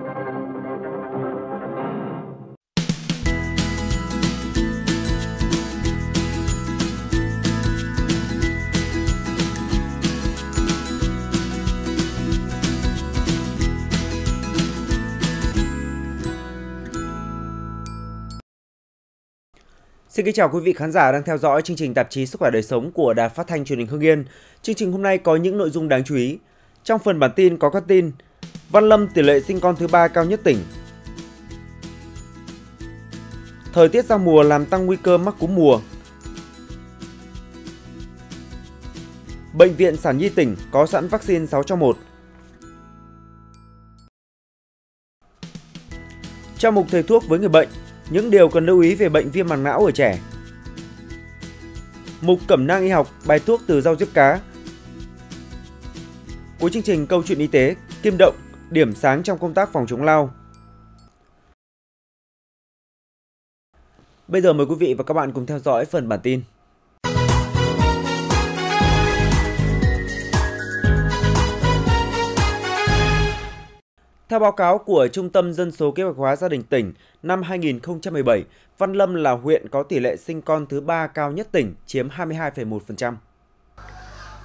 Xin kính chào quý vị khán giả đang theo dõi chương trình tạp chí Sức khỏe đời sống của Đài Phát thanh Truyền hình Hưng Yên. Chương trình hôm nay có những nội dung đáng chú ý. Trong phần bản tin có các tin: Văn Lâm tỷ lệ sinh con thứ ba cao nhất tỉnh. Thời tiết giao mùa làm tăng nguy cơ mắc cúm mùa. Bệnh viện Sản Nhi tỉnh có sẵn vaccine 6 trong 1. Trong mục thầy thuốc với người bệnh, những điều cần lưu ý về bệnh viêm màng não ở trẻ. Mục cẩm nang y học, bài thuốc từ rau diếp cá. Cuối chương trình câu chuyện y tế, kim động, điểm sáng trong công tác phòng chống lao. Bây giờ mời quý vị và các bạn cùng theo dõi phần bản tin. Theo báo cáo của Trung tâm Dân số Kế hoạch hóa Gia đình tỉnh, năm 2017, Văn Lâm là huyện có tỷ lệ sinh con thứ ba cao nhất tỉnh, chiếm 22,1%.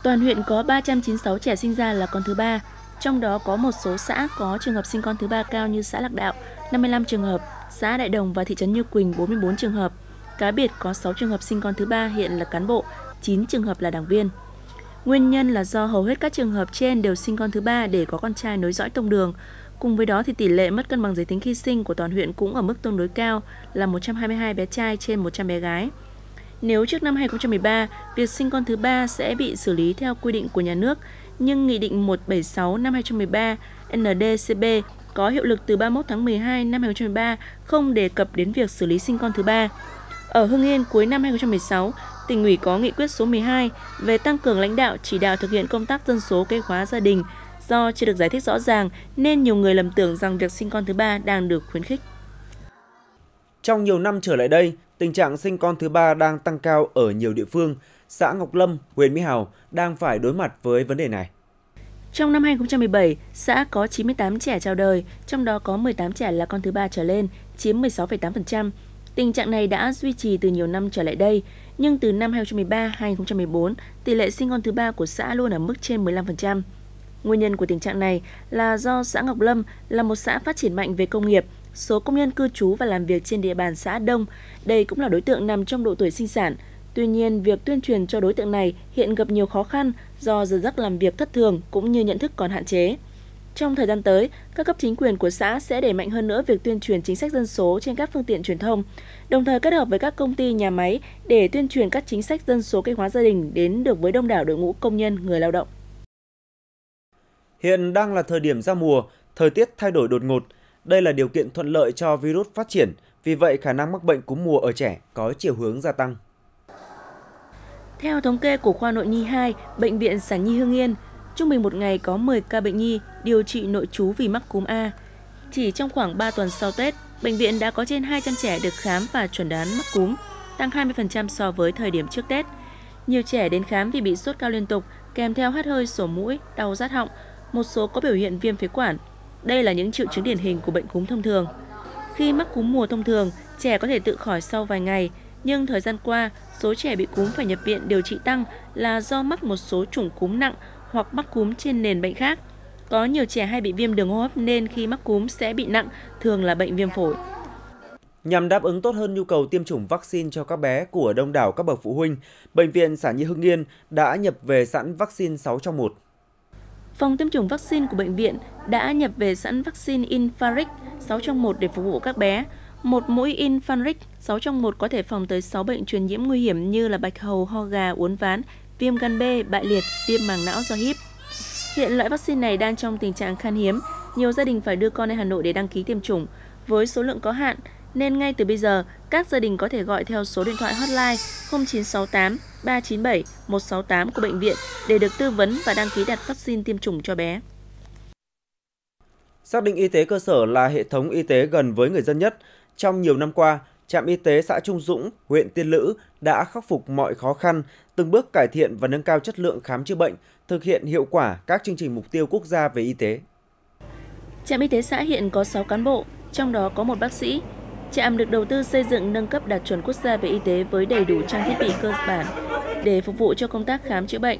Toàn huyện có 396 trẻ sinh ra là con thứ ba, trong đó có một số xã có trường hợp sinh con thứ ba cao như xã Lạc Đạo 55 trường hợp, xã Đại Đồng và thị trấn Như Quỳnh 44 trường hợp. Cá biệt có 6 trường hợp sinh con thứ ba hiện là cán bộ, 9 trường hợp là đảng viên. Nguyên nhân là do hầu hết các trường hợp trên đều sinh con thứ ba để có con trai nối dõi tông đường, Cùng với đó thì tỷ lệ mất cân bằng giới tính khi sinh của toàn huyện cũng ở mức tương đối cao là 122 bé trai trên 100 bé gái. Nếu trước năm 2013, việc sinh con thứ ba sẽ bị xử lý theo quy định của nhà nước, nhưng Nghị định 176 năm 2013 NDCB có hiệu lực từ 31 tháng 12 năm 2013 không đề cập đến việc xử lý sinh con thứ ba. Ở Hưng Yên cuối năm 2016, tỉnh ủy có nghị quyết số 12 về tăng cường lãnh đạo chỉ đạo thực hiện công tác dân số kế hóa gia đình Do chưa được giải thích rõ ràng nên nhiều người lầm tưởng rằng việc sinh con thứ ba đang được khuyến khích. Trong nhiều năm trở lại đây, tình trạng sinh con thứ ba đang tăng cao ở nhiều địa phương. Xã Ngọc Lâm, huyện Mỹ Hào đang phải đối mặt với vấn đề này. Trong năm 2017, xã có 98 trẻ chào đời, trong đó có 18 trẻ là con thứ ba trở lên, chiếm 16,8%. Tình trạng này đã duy trì từ nhiều năm trở lại đây, nhưng từ năm 2013-2014, tỷ lệ sinh con thứ ba của xã luôn ở mức trên 15%. Nguyên nhân của tình trạng này là do xã Ngọc Lâm là một xã phát triển mạnh về công nghiệp, số công nhân cư trú và làm việc trên địa bàn xã đông. Đây cũng là đối tượng nằm trong độ tuổi sinh sản. Tuy nhiên, việc tuyên truyền cho đối tượng này hiện gặp nhiều khó khăn do giờ giấc làm việc thất thường cũng như nhận thức còn hạn chế. Trong thời gian tới, các cấp chính quyền của xã sẽ đẩy mạnh hơn nữa việc tuyên truyền chính sách dân số trên các phương tiện truyền thông, đồng thời kết hợp với các công ty, nhà máy để tuyên truyền các chính sách dân số kế hóa gia đình đến được với đông đảo đội ngũ công nhân, người lao động. Hiện đang là thời điểm ra mùa, thời tiết thay đổi đột ngột. Đây là điều kiện thuận lợi cho virus phát triển, vì vậy khả năng mắc bệnh cúm mùa ở trẻ có chiều hướng gia tăng. Theo thống kê của khoa nội nhi 2, bệnh viện Sản Nhi Hưng Yên, trung bình một ngày có 10 ca bệnh nhi điều trị nội trú vì mắc cúm A. Chỉ trong khoảng 3 tuần sau Tết, bệnh viện đã có trên 200 trẻ được khám và chuẩn đoán mắc cúm, tăng 20% so với thời điểm trước Tết. Nhiều trẻ đến khám vì bị sốt cao liên tục, kèm theo hắt hơi, sổ mũi, đau rát họng, một số có biểu hiện viêm phế quản. Đây là những triệu chứng điển hình của bệnh cúm thông thường. Khi mắc cúm mùa thông thường, trẻ có thể tự khỏi sau vài ngày, nhưng thời gian qua, số trẻ bị cúm phải nhập viện điều trị tăng là do mắc một số chủng cúm nặng hoặc mắc cúm trên nền bệnh khác. Có nhiều trẻ hay bị viêm đường hô hấp nên khi mắc cúm sẽ bị nặng, thường là bệnh viêm phổi. Nhằm đáp ứng tốt hơn nhu cầu tiêm chủng vaccine cho các bé của đông đảo các bậc phụ huynh, Bệnh viện Sản Nhi Hưng Yên đã nhập về sẵn vaccine 6 trong 1. Phòng tiêm chủng vaccine của bệnh viện đã nhập về sẵn vaccine Infaric 6 trong 1 để phục vụ các bé. Một mũi Infanrix 6 trong 1 có thể phòng tới 6 bệnh truyền nhiễm nguy hiểm như là bạch hầu, ho gà, uốn ván, viêm gan B, bại liệt, viêm màng não do híp. Hiện loại vaccine này đang trong tình trạng khan hiếm, nhiều gia đình phải đưa con đến Hà Nội để đăng ký tiêm chủng. Với số lượng có hạn, nên ngay từ bây giờ, các gia đình có thể gọi theo số điện thoại hotline 0968 397 168 của bệnh viện để được tư vấn và đăng ký đặt vaccine tiêm chủng cho bé. Xác định y tế cơ sở là hệ thống y tế gần với người dân nhất. Trong nhiều năm qua, trạm y tế xã Trung Dũng, huyện Tiên Lữ đã khắc phục mọi khó khăn, từng bước cải thiện và nâng cao chất lượng khám chữa bệnh, thực hiện hiệu quả các chương trình mục tiêu quốc gia về y tế. Trạm y tế xã hiện có 6 cán bộ, trong đó có một bác sĩ. Trạm được đầu tư xây dựng nâng cấp đạt chuẩn quốc gia về y tế với đầy đủ trang thiết bị cơ bản để phục vụ cho công tác khám chữa bệnh.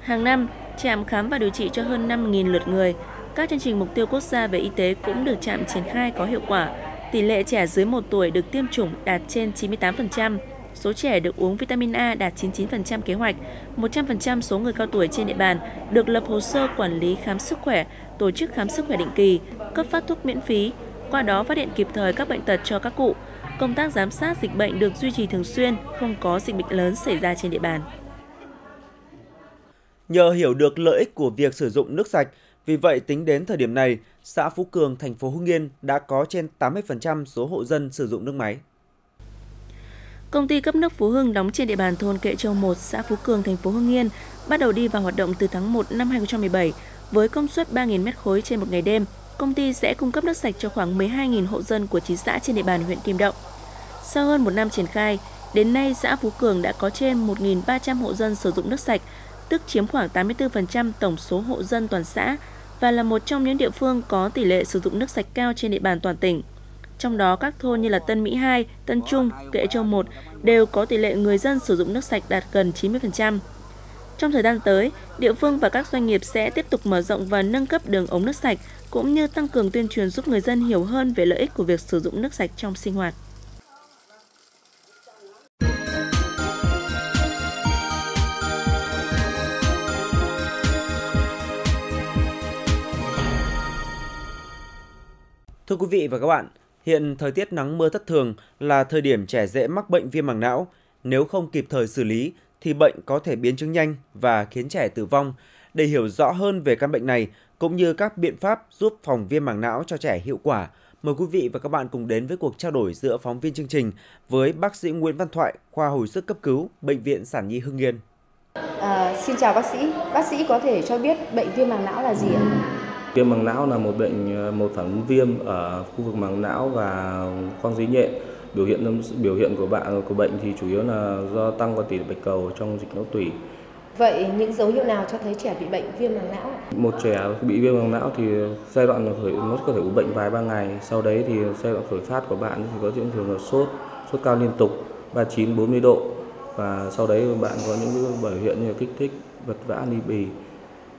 Hàng năm, trạm khám và điều trị cho hơn 5.000 lượt người. Các chương trình mục tiêu quốc gia về y tế cũng được trạm triển khai có hiệu quả. Tỷ lệ trẻ dưới 1 tuổi được tiêm chủng đạt trên 98%, số trẻ được uống vitamin A đạt 99% kế hoạch, 100% số người cao tuổi trên địa bàn được lập hồ sơ quản lý khám sức khỏe, tổ chức khám sức khỏe định kỳ, cấp phát thuốc miễn phí, qua đó phát hiện kịp thời các bệnh tật cho các cụ. Công tác giám sát dịch bệnh được duy trì thường xuyên, không có dịch bệnh lớn xảy ra trên địa bàn. Nhờ hiểu được lợi ích của việc sử dụng nước sạch, vì vậy tính đến thời điểm này, xã Phú Cường, thành phố Hưng Yên đã có trên 80% số hộ dân sử dụng nước máy. Công ty cấp nước Phú Hưng đóng trên địa bàn thôn Kệ Châu 1, xã Phú Cường, thành phố Hưng Yên bắt đầu đi vào hoạt động từ tháng 1 năm 2017 với công suất 3.000 m khối trên một ngày đêm. Công ty sẽ cung cấp nước sạch cho khoảng 12.000 hộ dân của 9 xã trên địa bàn huyện Kim Động. Sau hơn một năm triển khai, đến nay xã Phú Cường đã có trên 1.300 hộ dân sử dụng nước sạch, tức chiếm khoảng 84% tổng số hộ dân toàn xã và là một trong những địa phương có tỷ lệ sử dụng nước sạch cao trên địa bàn toàn tỉnh. Trong đó các thôn như là Tân Mỹ 2, Tân Trung, Kệ Châu 1 đều có tỷ lệ người dân sử dụng nước sạch đạt gần 90%. Trong thời gian tới, địa phương và các doanh nghiệp sẽ tiếp tục mở rộng và nâng cấp đường ống nước sạch cũng như tăng cường tuyên truyền giúp người dân hiểu hơn về lợi ích của việc sử dụng nước sạch trong sinh hoạt. Thưa quý vị và các bạn, hiện thời tiết nắng mưa thất thường là thời điểm trẻ dễ mắc bệnh viêm màng não. Nếu không kịp thời xử lý thì bệnh có thể biến chứng nhanh và khiến trẻ tử vong. Để hiểu rõ hơn về căn bệnh này cũng như các biện pháp giúp phòng viêm màng não cho trẻ hiệu quả, mời quý vị và các bạn cùng đến với cuộc trao đổi giữa phóng viên chương trình với bác sĩ Nguyễn Văn Thoại, khoa hồi sức cấp cứu, bệnh viện Sản Nhi Hưng Yên. À, xin chào bác sĩ, bác sĩ có thể cho biết bệnh viêm màng não là gì ạ? Viêm màng não là một bệnh ờ, một phản ứng viêm ở khu vực màng não và khoang dưới nhện. Biểu hiện biểu hiện của bạn của bệnh thì chủ yếu là do tăng qua tỷ bạch cầu trong dịch não tủy. Vậy những dấu hiệu nào cho thấy trẻ bị bệnh viêm màng não? Một trẻ bị viêm màng não thì giai đoạn khởi nó có thể ủ bệnh vài ba ngày, sau đấy thì giai đoạn khởi phát của bạn thì có những thường là sốt, sốt cao liên tục 39 40 độ và sau đấy bạn có những biểu hiện như kích thích, vật vã, ly bì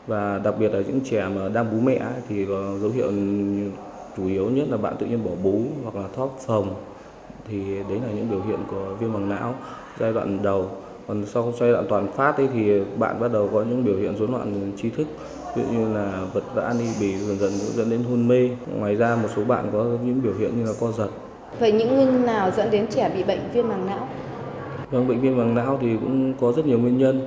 và đặc biệt là những trẻ mà đang bú mẹ thì có dấu hiệu chủ yếu nhất là bạn tự nhiên bỏ bú hoặc là thóp phồng. Thì đấy là những biểu hiện của viêm màng não giai đoạn đầu. Còn sau giai đoạn toàn phát ấy thì bạn bắt đầu có những biểu hiện rối loạn trí thức ví dụ như là vật vã ly bì dần dần dẫn đến hôn mê. Ngoài ra một số bạn có những biểu hiện như là co giật. Vậy những nguyên nhân nào dẫn đến trẻ bị bệnh viêm màng não? Vâng bệnh viêm màng não thì cũng có rất nhiều nguyên nhân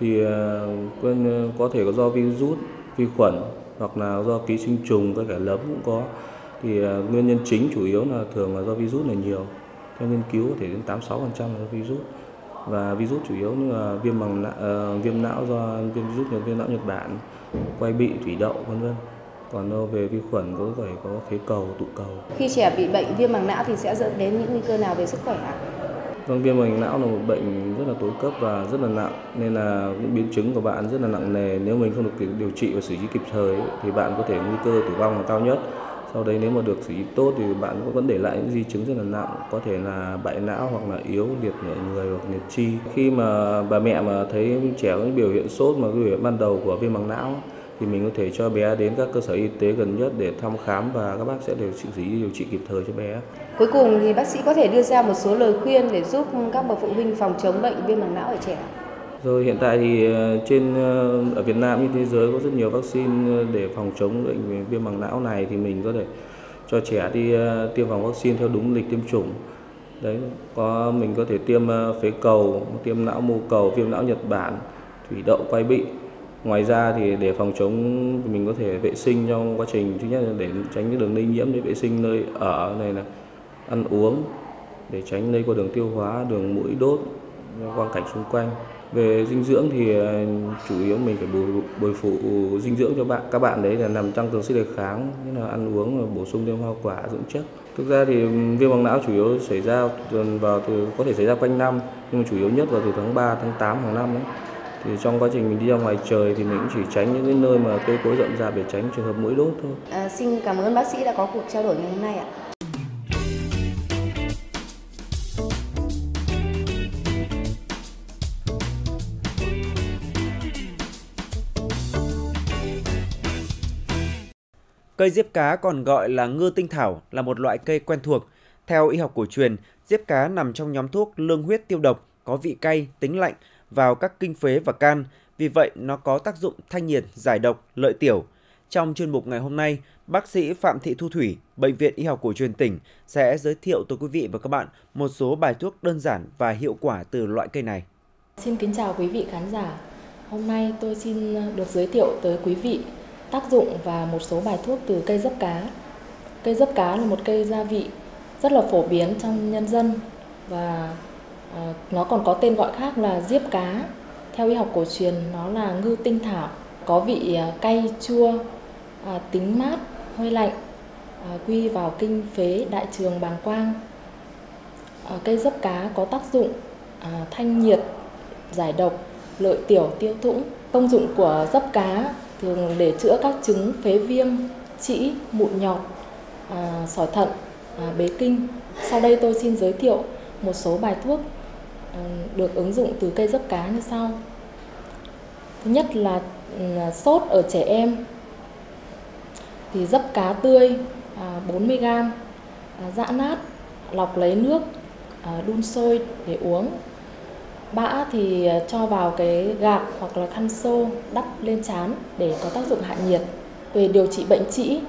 thì ờ, ờ, có thể có do virus vi khuẩn hoặc là do ký sinh trùng các kẻ lấm cũng có thì ờ, nguyên nhân chính chủ yếu là thường là do virus là nhiều theo nghiên cứu có thể đến 86% là do virus và virus chủ yếu như là viêm bằng uh, viêm não do viêm virus như viêm não Nhật Bản, quay bị, thủy đậu vân vân. Còn về vi khuẩn có thể có phế cầu, tụ cầu. Khi trẻ bị bệnh viêm màng não thì sẽ dẫn đến những nguy cơ nào về sức khỏe ạ? Vâng, viêm màng não là một bệnh rất là tối cấp và rất là nặng nên là những biến chứng của bạn rất là nặng nề nếu mình không được điều trị và xử lý kịp thời thì bạn có thể nguy cơ tử vong là cao nhất. Sau đấy nếu mà được xử lý tốt thì bạn cũng vẫn để lại những di chứng rất là nặng, có thể là bại não hoặc là yếu liệt nửa người hoặc liệt chi. Khi mà bà mẹ mà thấy trẻ có những biểu hiện sốt mà cái biểu hiện ban đầu của viêm màng não thì mình có thể cho bé đến các cơ sở y tế gần nhất để thăm khám và các bác sẽ điều trị điều trị kịp thời cho bé. Cuối cùng thì bác sĩ có thể đưa ra một số lời khuyên để giúp các bậc phụ huynh phòng chống bệnh viêm màng não ở trẻ. Rồi hiện tại thì ờ, trên ờ, ở Việt Nam như thế giới có rất nhiều vaccine ờ, để phòng chống bệnh viêm màng não này thì mình có thể cho trẻ đi tiêm phòng vaccine theo đúng lịch tiêm chủng. Đấy, có mình có thể tiêm phế cầu, tiêm não mô cầu, viêm não Nhật Bản, thủy đậu quay bị ngoài ra thì để phòng chống mình có thể vệ sinh trong quá trình. Thứ nhất là để tránh cái đường lây nhiễm để vệ sinh nơi ở này là ăn uống, để tránh lây qua đường tiêu hóa, đường mũi đốt quang cảnh xung quanh. Về dinh dưỡng thì à, chủ yếu mình phải bồi bồi phụ dinh dưỡng cho bạn, các bạn đấy là nằm tăng cường sức đề kháng, như là ăn uống và bổ sung thêm hoa quả, dưỡng chất. Thực ra thì viêm bằng não chủ yếu xảy ra vào từ, có thể xảy ra quanh năm, nhưng mà chủ yếu nhất vào từ tháng 3 tháng 8 hàng năm ấy thì trong quá trình mình đi ra ngoài trời thì mình cũng chỉ tránh những cái nơi mà cây cối rậm rạp để tránh trường hợp mũi đốt thôi. À, xin cảm ơn bác sĩ đã có cuộc trao đổi ngày hôm nay ạ. Cây diếp cá còn gọi là ngư tinh thảo là một loại cây quen thuộc. Theo y học cổ truyền, diếp cá nằm trong nhóm thuốc lương huyết tiêu độc, có vị cay, tính lạnh vào các kinh phế và can. Vì vậy, nó có tác dụng thanh nhiệt, giải độc, lợi tiểu. Trong chuyên mục ngày hôm nay, bác sĩ Phạm Thị Thu Thủy, Bệnh viện Y học cổ truyền tỉnh sẽ giới thiệu tới quý vị và các bạn một số bài thuốc đơn giản và hiệu quả từ loại cây này. Xin kính chào quý vị khán giả. Hôm nay tôi xin được giới thiệu tới quý vị tác dụng và một số bài thuốc từ cây dấp cá. Cây dấp cá là một cây gia vị rất là phổ biến trong nhân dân và Ờ, nó còn có tên gọi khác là diếp cá. Theo y học cổ truyền nó là ngư tinh thảo, có vị à, cay chua, à, tính mát, hơi lạnh, à, quy vào kinh phế đại trường bàng quang. Ờ, cây dấp cá có tác dụng thanh nhiệt, giải độc, lợi tiểu, tiêu thủng. Công dụng của dấp cá thường để chữa các chứng phế viêm, trĩ, mụn nhọt, sỏi thận, bế kinh. Sau đây tôi xin giới thiệu một số bài thuốc được ứng dụng từ cây dấp cá như sau. Thứ nhất là à, sốt ở trẻ em thì dấp cá tươi à, 40g, à, giã nát, lọc lấy nước, đun sôi để uống Bã thì cho vào cái gạc hoặc là khăn xô đắp lên chán để có tác dụng hạ nhiệt. Về điều trị bệnh trĩ,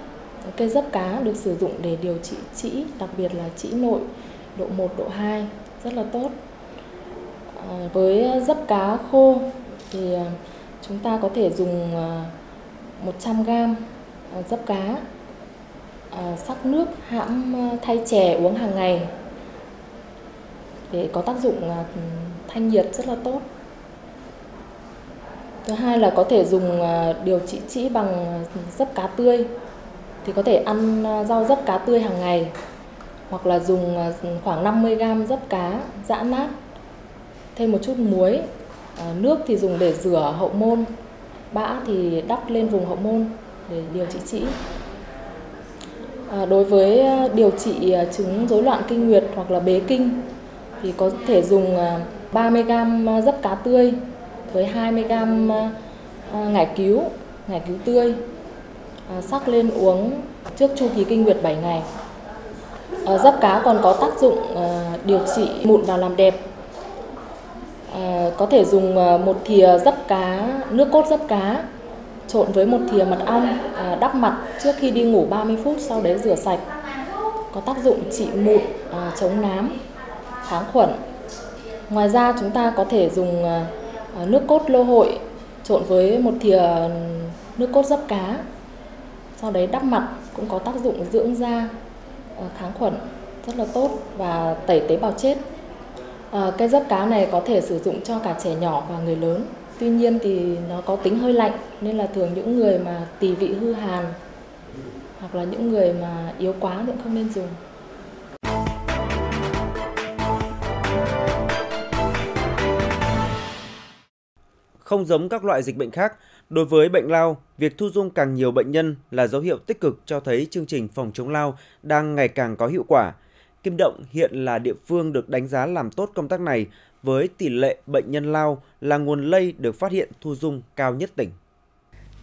cây dấp cá được sử dụng để điều trị trĩ, đặc biệt là trĩ nội độ 1, độ 2 rất là tốt. Ờ, với ờ, dấp cá khô thì ờ, chúng ta có thể dùng 100 g dấp cá sắc nước hãm thay chè uống hàng ngày để có tác dụng thanh nhiệt rất là tốt. Thứ hai là có thể dùng điều trị trĩ bằng dấp cá tươi thì có thể ăn rau dấp cá tươi hàng ngày hoặc là dùng khoảng 50 g dấp cá giã nát thêm một chút muối à, nước thì dùng để rửa hậu môn bã thì đắp lên vùng hậu môn để điều trị trĩ à, đối với à, điều trị chứng rối loạn kinh nguyệt hoặc là bế kinh thì có thể dùng 30g dấp cá tươi với 20g ngải cứu, ngải cứu tươi sắc lên uống trước chu kỳ kinh nguyệt 7 ngày. Dấp cá còn có tác dụng điều trị mụn và làm đẹp. Ờ, có thể dùng ờ, một thìa dấp cá, nước cốt dấp cá trộn với một thìa mật ong ờ, đắp mặt trước khi đi ngủ 30 phút sau đấy rửa sạch. Có tác dụng trị mụn, chống nám, kháng khuẩn Ngoài ra chúng ta có thể dùng à, nước cốt lô hội trộn với một thìa nước cốt dấp cá. Sau đấy đắp mặt cũng có tác dụng dưỡng da, à, kháng khuẩn rất là tốt và tẩy tế bào chết. Ờ, Cây dấp cá này có thể sử dụng cho cả trẻ nhỏ và người lớn. Tuy nhiên thì nó có tính hơi lạnh nên là thường những người mà tỳ vị hư hàn hoặc là những người mà yếu quá thì cũng không nên dùng. Không giống các loại dịch bệnh khác, đối với bệnh lao, việc thu dung càng nhiều bệnh nhân là dấu hiệu tích cực cho thấy chương trình phòng chống lao đang ngày càng có hiệu quả. Kim Động hiện là địa phương được đánh giá làm tốt công tác này với tỷ lệ bệnh nhân lao là nguồn lây được phát hiện thu dung cao nhất tỉnh.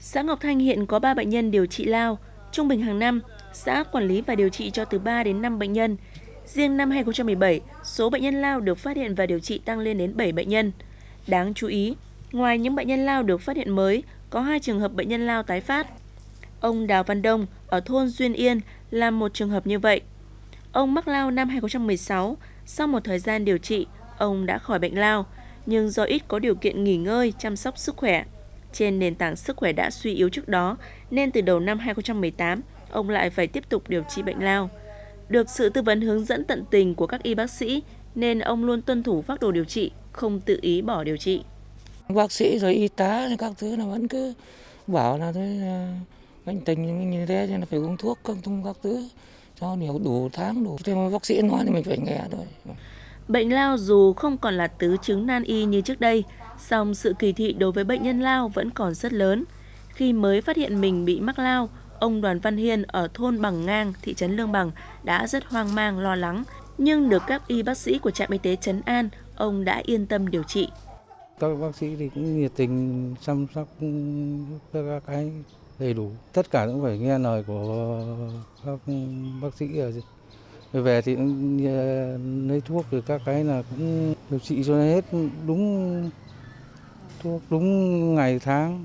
Xã Ngọc Thanh hiện có 3 bệnh nhân điều trị lao, trung bình hàng năm, xã quản lý và điều trị cho từ 3 đến 5 bệnh nhân. Riêng năm 2017, số bệnh nhân lao được phát hiện và điều trị tăng lên đến 7 bệnh nhân. Đáng chú ý, Ngoài những bệnh nhân lao được phát hiện mới, có hai trường hợp bệnh nhân lao tái phát. Ông Đào Văn Đông ở thôn Duyên Yên là một trường hợp như vậy. Ông mắc lao năm 2016, sau một thời gian điều trị, ông đã khỏi bệnh lao, nhưng do ít có điều kiện nghỉ ngơi, chăm sóc sức khỏe. Trên nền tảng sức khỏe đã suy yếu trước đó, nên từ đầu năm 2018, ông lại phải tiếp tục điều trị bệnh lao. Được sự tư vấn hướng dẫn tận tình của các y bác sĩ, nên ông luôn tuân thủ phác đồ điều trị, không tự ý bỏ điều trị bác sĩ rồi y tá các thứ là vẫn cứ bảo là thế bệnh tình như thế nên là phải uống thuốc các thông các thứ cho nhiều đủ tháng đủ thế mà bác sĩ nói thì mình phải nghe thôi bệnh lao dù không còn là tứ chứng nan y như trước đây Song sự kỳ thị đối với bệnh nhân lao vẫn còn rất lớn. Khi mới phát hiện mình bị mắc lao, ông Đoàn Văn Hiên ở thôn Bằng Ngang, thị trấn Lương Bằng đã rất hoang mang lo lắng, nhưng được các y bác sĩ của trạm y tế Trấn An, ông đã yên tâm điều trị. Các bác sĩ thì cũng nhiệt tình chăm sóc các cái đầy đủ. Tất cả cũng phải nghe lời của các bác sĩ ở về thì ờ, lấy thuốc rồi các cái là cũng điều trị cho hết đúng thuốc đúng ngày tháng.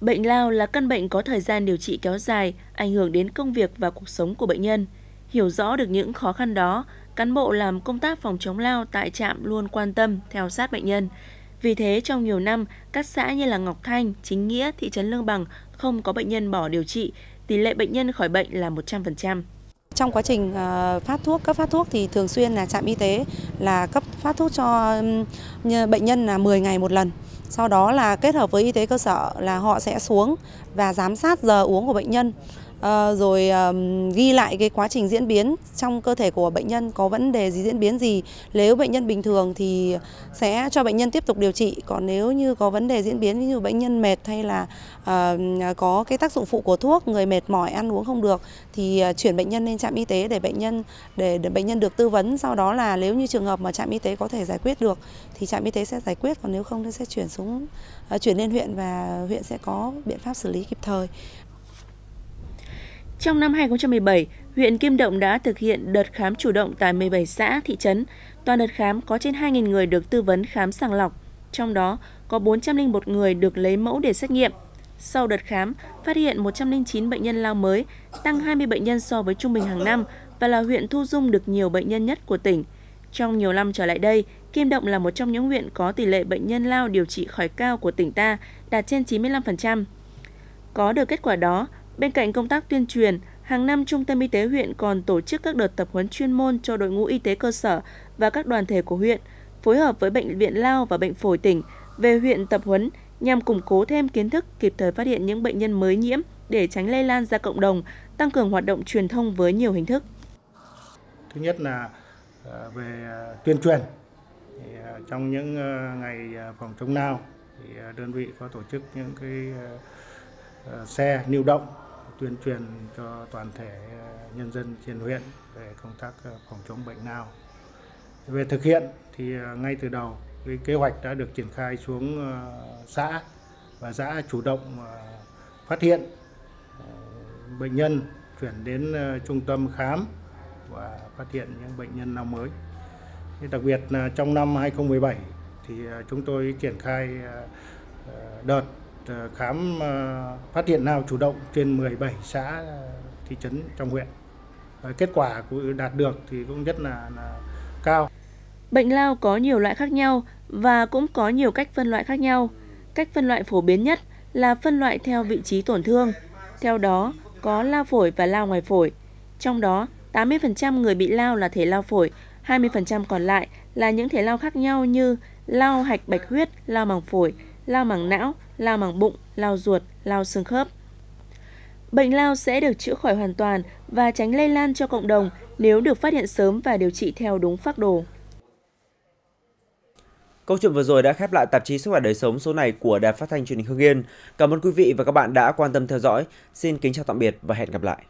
Bệnh lao là căn bệnh có thời gian điều trị kéo dài, ảnh hưởng đến công việc và cuộc sống của bệnh nhân. Hiểu rõ được những khó khăn đó, cán bộ làm công tác phòng chống lao tại trạm luôn quan tâm, theo sát bệnh nhân. Vì thế, trong nhiều năm, các xã như là Ngọc Thanh, Chính Nghĩa, thị trấn Lương Bằng không có bệnh nhân bỏ điều trị, tỷ lệ bệnh nhân khỏi bệnh là 100%. Trong quá trình ờ, phát thuốc, cấp phát thuốc thì thường xuyên là trạm y tế là cấp phát thuốc cho bệnh nhân là 10 ngày một lần. Sau đó là kết hợp với y tế cơ sở là họ sẽ xuống và giám sát giờ uống của bệnh nhân. Ờ, rồi ghi lại cái quá trình diễn biến trong cơ thể của bệnh nhân có vấn đề gì diễn biến gì. Nếu bệnh nhân bình thường thì sẽ cho bệnh nhân tiếp tục điều trị. Còn nếu như có vấn đề diễn biến như bệnh nhân mệt hay là có cái tác dụng phụ của thuốc người mệt mỏi ăn uống không được thì ờ, chuyển bệnh nhân lên trạm y tế để bệnh nhân để, để bệnh nhân được tư vấn. Sau đó là nếu như trường hợp mà trạm y tế có thể giải quyết được thì trạm y tế sẽ giải quyết. Còn nếu không thì sẽ chuyển xuống ờ, chuyển lên huyện và huyện sẽ có biện pháp xử lý kịp thời trong năm 2017, huyện Kim Động đã thực hiện đợt khám chủ động tại 17 xã, thị trấn. Toàn đợt khám có trên 2.000 người được tư vấn khám sàng lọc, trong đó có 401 người được lấy mẫu để xét nghiệm. Sau đợt khám, phát hiện 109 bệnh nhân lao mới, tăng 20 bệnh nhân so với trung bình hàng năm và là huyện thu dung được nhiều bệnh nhân nhất của tỉnh. Trong nhiều năm trở lại đây, Kim Động là một trong những huyện có tỷ lệ bệnh nhân lao điều trị khỏi cao của tỉnh ta, đạt trên 95%. Có được kết quả đó, Bên cạnh công tác tuyên truyền, hàng năm Trung tâm Y tế huyện còn tổ chức các đợt tập huấn chuyên môn cho đội ngũ y tế cơ sở và các đoàn thể của huyện, phối hợp với Bệnh viện Lao và Bệnh phổi tỉnh về huyện tập huấn nhằm củng cố thêm kiến thức kịp thời phát hiện những bệnh nhân mới nhiễm để tránh lây lan ra cộng đồng, tăng cường hoạt động truyền thông với nhiều hình thức. Thứ nhất là à, về à, tuyên truyền. À, trong những ngày phòng chống lao thì đơn vị có tổ chức những cái xe lưu động tuyên truyền cho toàn thể ờ, nhân dân trên huyện về công tác ờ, phòng chống bệnh lao. Về thực hiện thì ờ, ngay từ đầu cái kế hoạch đã được triển khai xuống xã và xã chủ động phát hiện bệnh nhân chuyển đến trung tâm khám và phát hiện những bệnh nhân nào mới. Đặc biệt là trong năm 2017 thì chúng tôi triển khai đợt Ờ, khám ờ, phát hiện nào chủ động trên 17 xã ờ, thị trấn trong huyện. Kết quả cũng đạt được thì cũng rất là, là cao. Bệnh lao có nhiều loại khác nhau và cũng có nhiều cách phân loại khác nhau. Cách phân loại phổ biến nhất là phân loại theo vị trí tổn thương. Theo đó, có lao phổi và lao ngoài phổi. Trong đó, 80% người bị lao là thể lao phổi, 20% còn lại là những thể lao khác nhau như lao hạch bạch huyết, lao màng phổi, lao màng não, lao màng bụng, lao ruột, lao xương khớp. Bệnh lao sẽ được chữa khỏi hoàn toàn và tránh lây lan cho cộng đồng nếu được phát hiện sớm và điều trị theo đúng phác đồ. Câu chuyện vừa rồi đã khép lại tạp chí Sức khỏe đời sống số này của Đài Phát thanh Truyền hình Hưng Yên. Cảm ơn quý vị và các bạn đã quan tâm theo dõi. Xin kính chào tạm biệt và hẹn gặp lại.